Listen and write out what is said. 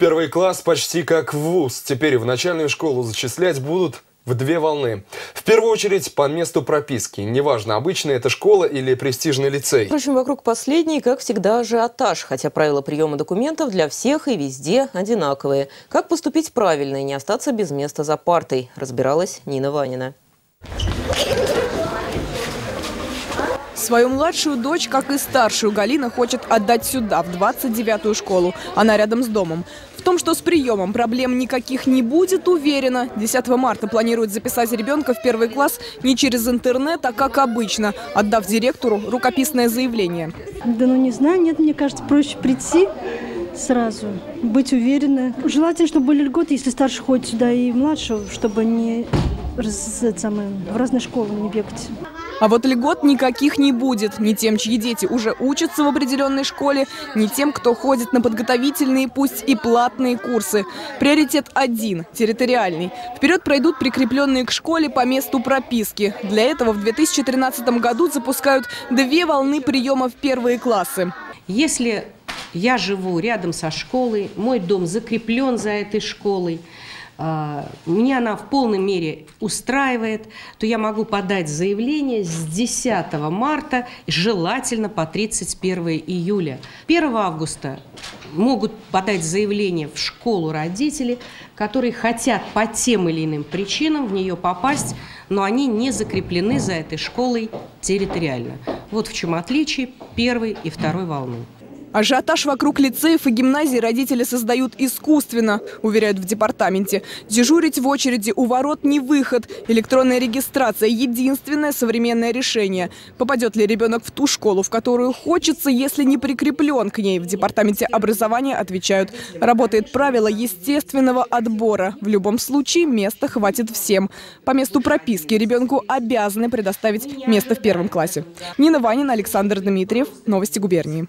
Первый класс почти как ВУЗ. Теперь в начальную школу зачислять будут в две волны. В первую очередь по месту прописки. Неважно, обычная это школа или престижный лицей. Впрочем, вокруг последней, как всегда, ажиотаж, хотя правила приема документов для всех и везде одинаковые. Как поступить правильно и не остаться без места за партой, разбиралась Нина Ванина. Свою младшую дочь, как и старшую, Галина хочет отдать сюда, в 29-ю школу. Она рядом с домом. В том, что с приемом проблем никаких не будет, уверена. 10 марта планирует записать ребенка в первый класс не через интернет, а как обычно, отдав директору рукописное заявление. Да ну не знаю, нет, мне кажется, проще прийти сразу, быть уверенной. Желательно, чтобы были льготы, если старший ходит сюда и младший, чтобы не в разные школы не бегать. А вот льгот никаких не будет. Ни тем, чьи дети уже учатся в определенной школе, ни тем, кто ходит на подготовительные, пусть и платные курсы. Приоритет один – территориальный. Вперед пройдут прикрепленные к школе по месту прописки. Для этого в 2013 году запускают две волны приема в первые классы. Если я живу рядом со школой, мой дом закреплен за этой школой – меня она в полной мере устраивает, то я могу подать заявление с 10 марта, желательно по 31 июля. 1 августа могут подать заявление в школу родители, которые хотят по тем или иным причинам в нее попасть, но они не закреплены за этой школой территориально. Вот в чем отличие первой и второй волны. Ажиотаж вокруг лицеев и гимназий родители создают искусственно, уверяют в департаменте. Дежурить в очереди у ворот не выход. Электронная регистрация – единственное современное решение. Попадет ли ребенок в ту школу, в которую хочется, если не прикреплен к ней? В департаменте образования отвечают. Работает правило естественного отбора. В любом случае места хватит всем. По месту прописки ребенку обязаны предоставить место в первом классе. Нина Ванина, Александр Дмитриев. Новости губернии.